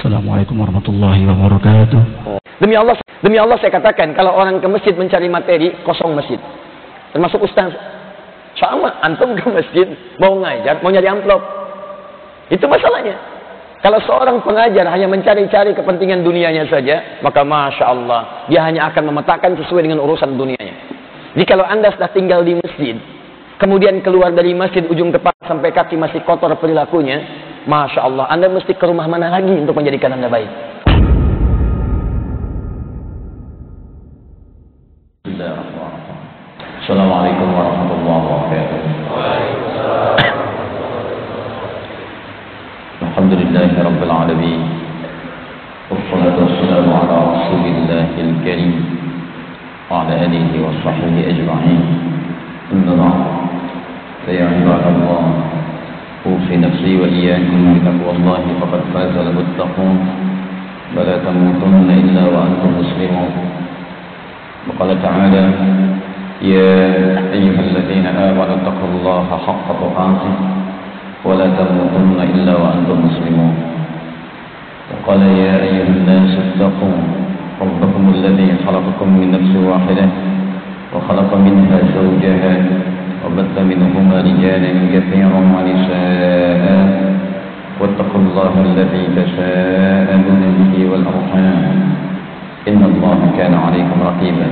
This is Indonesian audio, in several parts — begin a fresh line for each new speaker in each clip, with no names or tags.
Assalamualaikum warahmatullahi wabarakatuh.
Demi Allah, demi Allah saya katakan kalau orang ke masjid mencari materi, kosong masjid. Termasuk ustaz. Sama, antum ke masjid mau ngajar, mau nyari amplop. Itu masalahnya. Kalau seorang pengajar hanya mencari-cari kepentingan dunianya saja, maka Masya Allah, dia hanya akan memetakan sesuai dengan urusan dunianya. Jadi kalau anda sudah tinggal di masjid, kemudian keluar dari masjid ujung kepala sampai kaki masih kotor perilakunya, Masya Allah, anda mesti ke rumah mana lagi untuk menjadikan anda baik.
Assalamualaikum warahmatullahi wabarakatuh. Alhamdulillahi rabbil alamin. Wassalatu wassalamu ala rasulillahil karim wa ala alihi wa sahbihi ajma'in. وإياكم بتقوى الله فقد فاز المتقون. فلا تموتن إلا وأنتم مسلمون. وقال تعالى يا أيها الذين آمنوا اتقوا الله حق تقاته ولا تموتن إلا وأنتم مسلمون. وقال يا أيها الناس اتقوا ربكم الذي خلقكم من نفس واحدة وخلق منها زوجها وبث منهما رجالا كثيرا ونساء واتقوا الله الذي تساءلون به والأرحام إن الله كان عليكم رقيبا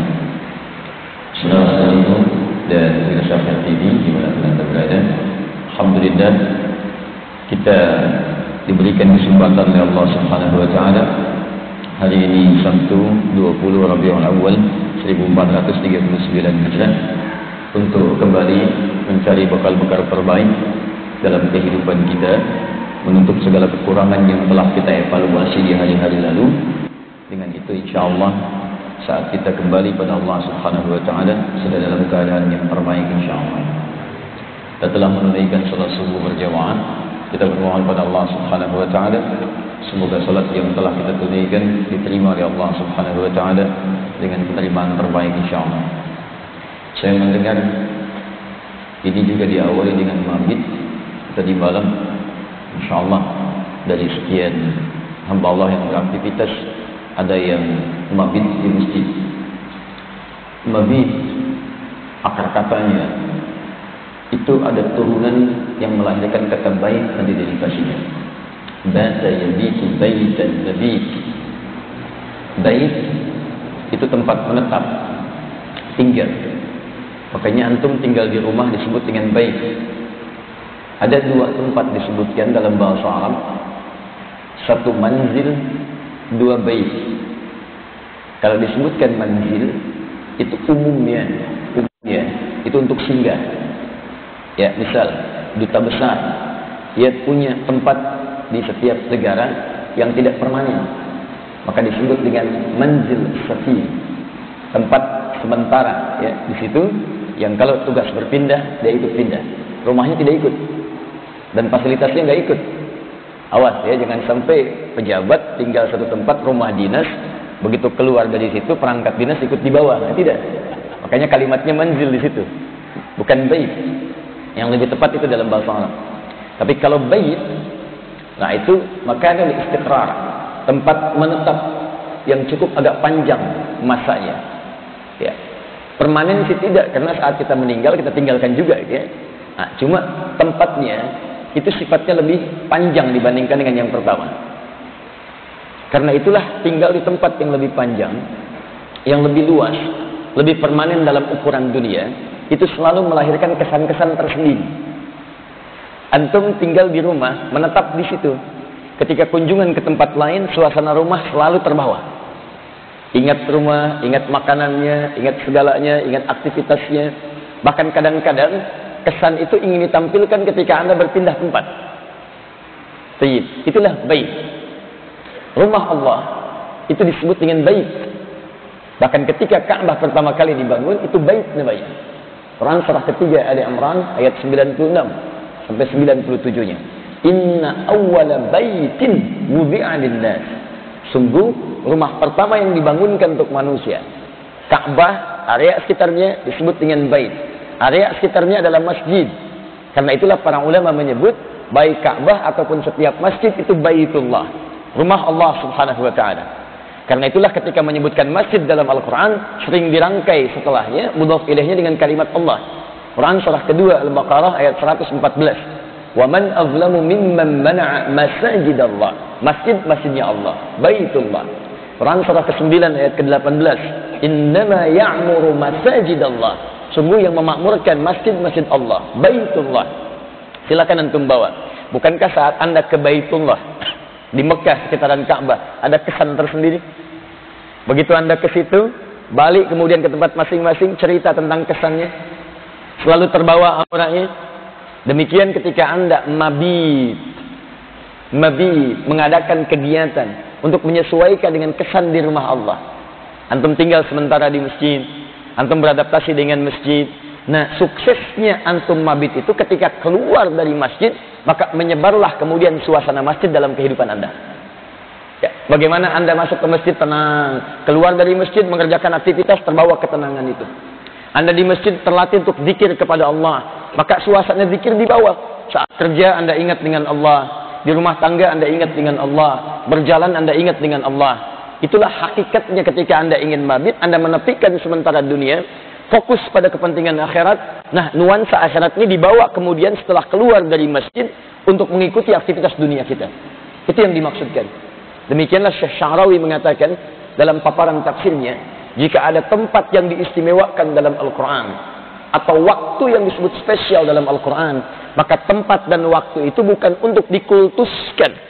Saudara-saudariku dan pemirsa TV di mana anda berada, Alhamdulillah kita diberikan kesempatan oleh Allah Subhanahu Wa Taala hari ini Sabtu 20 Rabiul Awal 1439 Hijrah untuk kembali mencari bekal-bekal terbaik dalam kehidupan kita menutup segala kekurangan yang telah kita evaluasi di hari-hari lalu dengan itu insya Allah saat kita kembali pada Allah Subhanahu wa taala sudah dalam keadaan yang terbaik insyaallah. Kita telah menunaikan salat subuh berjamaah. Kita bermohon pada Allah Subhanahu wa taala semoga salat yang telah kita tunaikan diterima oleh Allah Subhanahu wa taala dengan penerimaan terbaik insyaallah. Saya mendengar ini juga diawali dengan mabit tadi malam insyaallah dari sekian hamba Allah yang beraktivitas ada yang mabit di masjid. Mabit akar katanya itu ada turunan yang melahirkan kata baik nanti dari pastinya. Bata yabitu baitan nabit. Bait itu tempat menetap, tinggal. Makanya antum tinggal di rumah disebut dengan bait. Ada dua tempat disebutkan dalam bahasa Arab. Satu manzil, dua bait. Kalau disebutkan manzil itu umumnya, umumnya itu untuk singgah. Ya, misal duta besar dia punya tempat di setiap negara yang tidak permanen. Maka disebut dengan manzil safi. Tempat sementara ya di situ yang kalau tugas berpindah dia ikut pindah. Rumahnya tidak ikut. Dan fasilitasnya nggak ikut. Awas ya, jangan sampai pejabat tinggal satu tempat rumah dinas, begitu keluar dari situ perangkat dinas ikut di bawah. Nah, tidak. Makanya kalimatnya manzil di situ. Bukan bait. Yang lebih tepat itu dalam bahasa Arab. Tapi kalau bait, nah itu makanya istiqrar, tempat menetap yang cukup agak panjang masanya. Permanen sih tidak, karena saat kita meninggal kita tinggalkan juga ya. Nah, cuma tempatnya itu sifatnya lebih panjang dibandingkan dengan yang pertama. Karena itulah tinggal di tempat yang lebih panjang, yang lebih luas, lebih permanen dalam ukuran dunia, itu selalu melahirkan kesan-kesan tersendiri. Antum tinggal di rumah, menetap di situ. Ketika kunjungan ke tempat lain, suasana rumah selalu terbawa. Ingat rumah, ingat makanannya, ingat segalanya, ingat aktivitasnya. Bahkan kadang-kadang kesan itu ingin ditampilkan ketika Anda berpindah tempat. Tayyib. Itulah baik. Rumah Allah itu disebut dengan baik. Bahkan ketika Ka'bah pertama kali dibangun itu baik namanya. Quran surah ketiga Ali Imran ayat 96 sampai 97-nya. Inna awwala baitin wudi'a lin-nas. Sungguh rumah pertama yang dibangunkan untuk manusia. Ka'bah area sekitarnya disebut dengan bait. Area sekitarnya adalah masjid. Karena itulah para ulama menyebut baik Ka'bah ataupun setiap masjid itu baitullah. rumah Allah Subhanahu wa taala. Karena itulah ketika menyebutkan masjid dalam Al-Qur'an sering dirangkai setelahnya mudhaf ilaihnya dengan kalimat Allah. Quran surah kedua Al-Baqarah ayat 114. Wa man azlamu mimman mana'a masajidallah. Masjid masjidnya Allah, Baitullah. Quran surah ke-9 ayat ke-18. Innama ya'muru masajidallah. Sungguh yang memakmurkan masjid-masjid Allah, Baitullah. Silakan antum bawa. Bukankah saat Anda ke Baitullah di Mekah sekitaran Ka'bah ada kesan tersendiri? Begitu Anda ke situ, balik kemudian ke tempat masing-masing cerita tentang kesannya. Selalu terbawa auranya. Demikian ketika Anda mabit mabit mengadakan kegiatan untuk menyesuaikan dengan kesan di rumah Allah. Antum tinggal sementara di masjid, antum beradaptasi dengan masjid. Nah, suksesnya antum mabit itu ketika keluar dari masjid, maka menyebarlah kemudian suasana masjid dalam kehidupan Anda. Ya, bagaimana Anda masuk ke masjid tenang, keluar dari masjid mengerjakan aktivitas terbawa ketenangan itu. Anda di masjid terlatih untuk zikir kepada Allah, maka suasana zikir di bawah. Saat kerja Anda ingat dengan Allah, di rumah tangga Anda ingat dengan Allah, berjalan Anda ingat dengan Allah. Itulah hakikatnya ketika Anda ingin mabit, Anda menepikan sementara dunia, fokus pada kepentingan akhirat. Nah, nuansa akhiratnya dibawa kemudian setelah keluar dari masjid untuk mengikuti aktivitas dunia kita. Itu yang dimaksudkan. Demikianlah Syekh Syahrawi mengatakan dalam paparan tafsirnya, jika ada tempat yang diistimewakan dalam Al-Quran, atau waktu yang disebut spesial dalam Al-Quran, maka tempat dan waktu itu bukan untuk dikultuskan,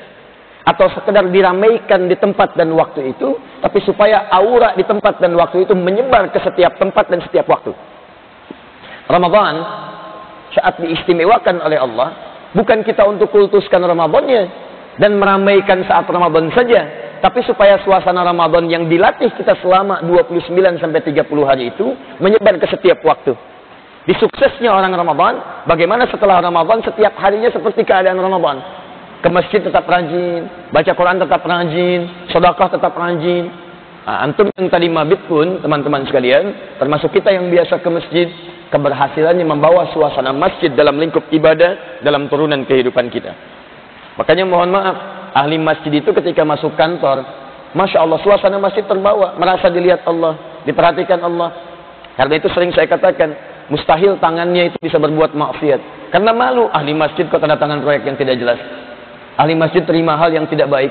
atau sekedar diramaikan di tempat dan waktu itu, tapi supaya aura di tempat dan waktu itu menyebar ke setiap tempat dan setiap waktu. Ramadan saat diistimewakan oleh Allah, bukan kita untuk kultuskan Ramadannya dan meramaikan saat Ramadan saja, tapi supaya suasana Ramadan yang dilatih kita selama 29 sampai 30 hari itu menyebar ke setiap waktu. Di suksesnya orang Ramadan, bagaimana setelah Ramadan setiap harinya seperti keadaan Ramadan ke masjid tetap rajin, baca Quran tetap rajin, sedekah tetap rajin. Nah, antum yang tadi mabit pun, teman-teman sekalian, termasuk kita yang biasa ke masjid, keberhasilannya membawa suasana masjid dalam lingkup ibadah, dalam turunan kehidupan kita. Makanya mohon maaf, ahli masjid itu ketika masuk kantor, Masya Allah, suasana masjid terbawa, merasa dilihat Allah, diperhatikan Allah. Karena itu sering saya katakan, mustahil tangannya itu bisa berbuat maksiat. Karena malu ahli masjid kok tanda tangan proyek yang tidak jelas. Ahli masjid terima hal yang tidak baik.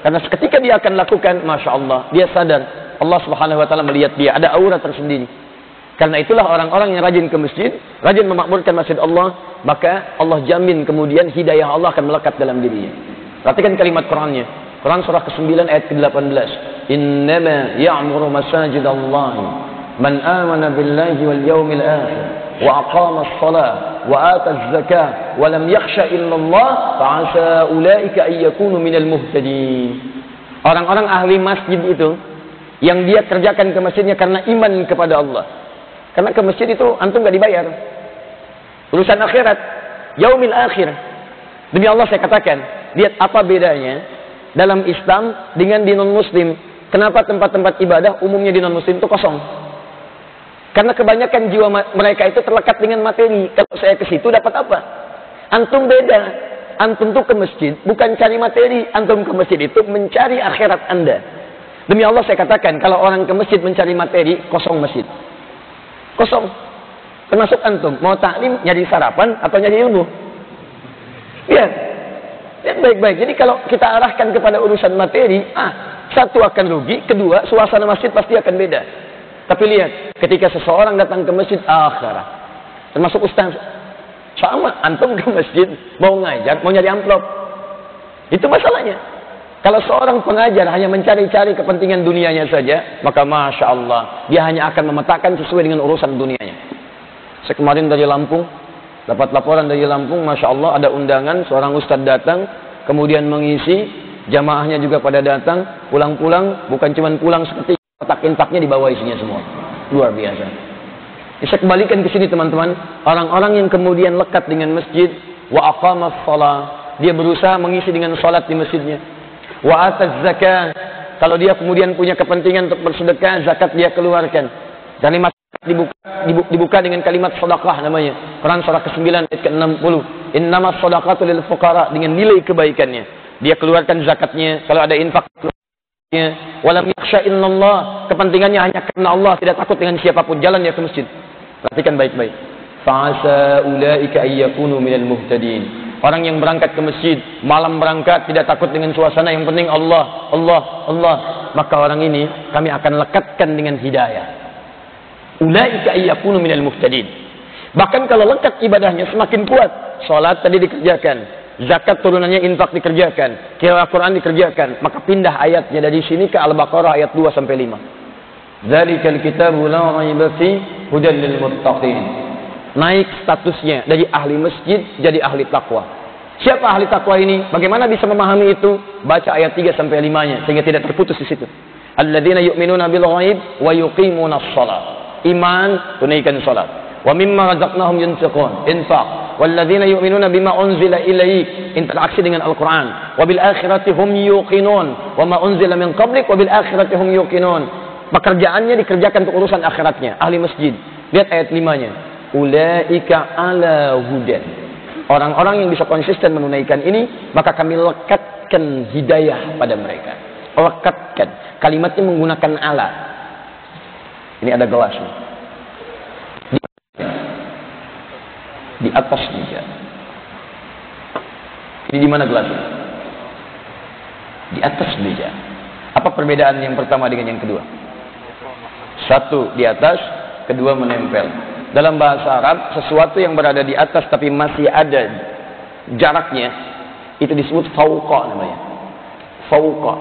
Karena ketika dia akan lakukan, Masya Allah, dia sadar. Allah subhanahu wa ta'ala melihat dia. Ada aura tersendiri. Karena itulah orang-orang yang rajin ke masjid, rajin memakmurkan masjid Allah, maka Allah jamin kemudian hidayah Allah akan melekat dalam dirinya. Perhatikan kalimat Qurannya. Quran surah ke-9 ayat ke-18. Innama ya'muru masajid Allah من آمن بالله واليوم الآخر وأقام الصلاة وآت الزكاة ولم يخشى إلا الله فعسى أولئك أن يكونوا من المهتدين. Orang-orang ahli masjid itu yang dia kerjakan ke masjidnya karena iman kepada Allah. Karena ke masjid itu antum gak dibayar. Urusan akhirat, yaumil akhir. Demi Allah saya katakan, lihat apa bedanya dalam Islam dengan di non-muslim. Kenapa tempat-tempat ibadah umumnya di non-muslim itu kosong? Karena kebanyakan jiwa mereka itu terlekat dengan materi. Kalau saya ke situ dapat apa? Antum beda. Antum tuh ke masjid bukan cari materi. Antum ke masjid itu mencari akhirat Anda. Demi Allah saya katakan, kalau orang ke masjid mencari materi, kosong masjid. Kosong. Termasuk antum, mau taklim, nyari sarapan atau nyari ilmu. Lihat. Lihat baik-baik. Jadi kalau kita arahkan kepada urusan materi, ah, satu akan rugi, kedua, suasana masjid pasti akan beda. Tapi lihat, ketika seseorang datang ke masjid akhirah, termasuk ustaz, sama antum ke masjid mau ngajar, mau nyari amplop. Itu masalahnya. Kalau seorang pengajar hanya mencari-cari kepentingan dunianya saja, maka masya Allah dia hanya akan memetakan sesuai dengan urusan dunianya. Saya kemarin dari Lampung, dapat laporan dari Lampung, masya Allah ada undangan seorang ustadz datang, kemudian mengisi, jamaahnya juga pada datang, pulang-pulang, bukan cuma pulang seperti Kotak-intaknya di bawah isinya semua. Luar biasa. Bisa kembalikan ke sini teman-teman. Orang-orang yang kemudian lekat dengan masjid. Wa aqamas salah. Dia berusaha mengisi dengan salat di masjidnya. Wa ataz zakat. Kalau dia kemudian punya kepentingan untuk bersedekah, zakat dia keluarkan. Kalimat dibuka, dibuka, dibuka dengan kalimat sedekah namanya. Quran surah ke-9 ayat ke-60. Innamas sedekatu lil fuqara dengan nilai kebaikannya. dia keluarkan zakatnya. Kalau ada infak. Walam yaksha illallah. Kepentingannya hanya karena Allah, tidak takut dengan siapapun. Jalan dia ke masjid. Perhatikan baik-baik. Fa'asa ulaika ayyakunu minal muhtadin. Orang yang berangkat ke masjid, malam berangkat, tidak takut dengan suasana, yang penting Allah, Allah, Allah. Maka orang ini kami akan lekatkan dengan hidayah. Ulaika ayyakunu minal muhtadin. Bahkan kalau lekat ibadahnya semakin kuat. Salat tadi dikerjakan. Zakat turunannya infak dikerjakan. Kira Quran dikerjakan. Maka pindah ayatnya dari sini ke Al-Baqarah ayat 2 sampai 5. Zalikal kitabu la raiba fi hudan lil muttaqin naik statusnya dari ahli masjid jadi ahli takwa. Siapa ahli takwa ini? Bagaimana bisa memahami itu? Baca ayat 3 sampai 5-nya sehingga tidak terputus di situ. Alladzina yu'minuna bil ghaib wa yuqimuna shalah. Iman tunaikan salat. Wa mimma razaqnahum yunfiqun. Infaq. Walladzina yu'minuna bima unzila ilaik. Interaksi dengan Al-Qur'an. Wa bil akhirati hum yuqinun. Wa ma unzila min qablik wa bil akhirati hum yuqinun. Pekerjaannya dikerjakan untuk urusan akhiratnya. Ahli masjid. Lihat ayat 5-nya ulaika ala hudan. Orang-orang yang bisa konsisten menunaikan ini, maka kami lekatkan hidayah pada mereka. Lekatkan. Kalimatnya menggunakan ala. Ini ada gelas. Di, di atas meja. Ini di mana gelasnya? Di atas meja. Apa perbedaan yang pertama dengan yang kedua? Satu di atas, kedua menempel. Dalam bahasa Arab, sesuatu yang berada di atas tapi masih ada jaraknya, itu disebut fauqa namanya. Fauqa.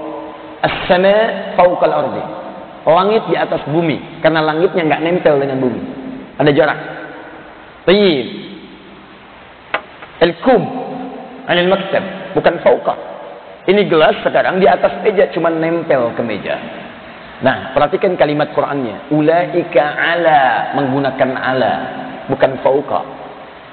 As-sama fauqa al-ardi. Langit di atas bumi, karena langitnya nggak nempel dengan bumi. Ada jarak. Tayyib. Al-kum anil maktab, bukan fauqa. Ini gelas sekarang di atas meja cuma nempel ke meja. Nah, perhatikan kalimat Qur'annya. Ulaika ala menggunakan ala, bukan fauqa.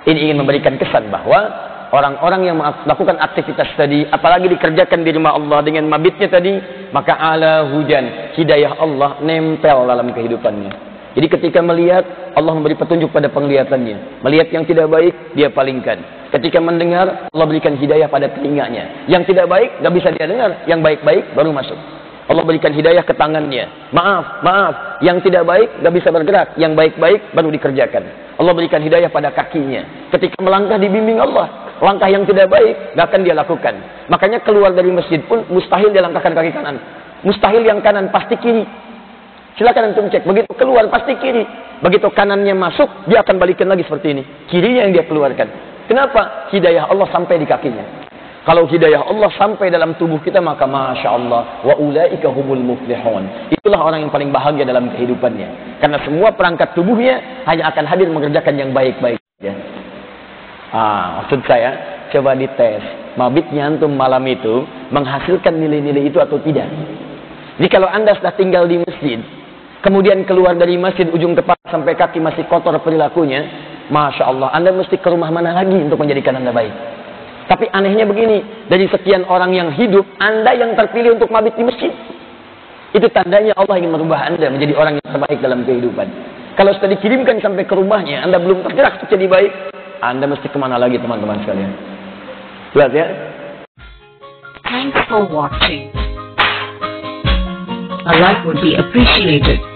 Ini ingin memberikan kesan bahwa orang-orang yang melakukan aktivitas tadi, apalagi dikerjakan di rumah Allah dengan mabitnya tadi, maka ala hujan, hidayah Allah nempel dalam kehidupannya. Jadi ketika melihat, Allah memberi petunjuk pada penglihatannya. Melihat yang tidak baik, dia palingkan. Ketika mendengar, Allah berikan hidayah pada telinganya. Yang tidak baik, gak bisa dia dengar. Yang baik-baik, baru masuk. Allah berikan hidayah ke tangannya. Maaf, maaf. Yang tidak baik, gak bisa bergerak. Yang baik-baik, baru dikerjakan. Allah berikan hidayah pada kakinya. Ketika melangkah dibimbing Allah. Langkah yang tidak baik, gak akan dia lakukan. Makanya keluar dari masjid pun mustahil dia langkahkan kaki kanan. Mustahil yang kanan, pasti kiri. Silakan antum cek. Begitu keluar, pasti kiri. Begitu kanannya masuk, dia akan balikan lagi seperti ini. Kirinya yang dia keluarkan. Kenapa? Hidayah Allah sampai di kakinya. Kalau hidayah Allah sampai dalam tubuh kita maka masya Allah wa ulaika humul muflihun. Itulah orang yang paling bahagia dalam kehidupannya. Karena semua perangkat tubuhnya hanya akan hadir mengerjakan yang baik-baik. Ya. Ah, maksud saya coba dites mabitnya antum malam itu menghasilkan nilai-nilai itu atau tidak. Jadi kalau anda sudah tinggal di masjid, kemudian keluar dari masjid ujung kepala sampai kaki masih kotor perilakunya, masya Allah, anda mesti ke rumah mana lagi untuk menjadikan anda baik. Tapi anehnya begini, dari sekian orang yang hidup, Anda yang terpilih untuk mabit di masjid. Itu tandanya Allah ingin merubah Anda menjadi orang yang terbaik dalam kehidupan. Kalau sudah dikirimkan sampai ke rumahnya, Anda belum tergerak untuk jadi baik, Anda mesti ke mana lagi teman-teman sekalian? Lihat ya.
Thanks for watching. A like would be appreciated.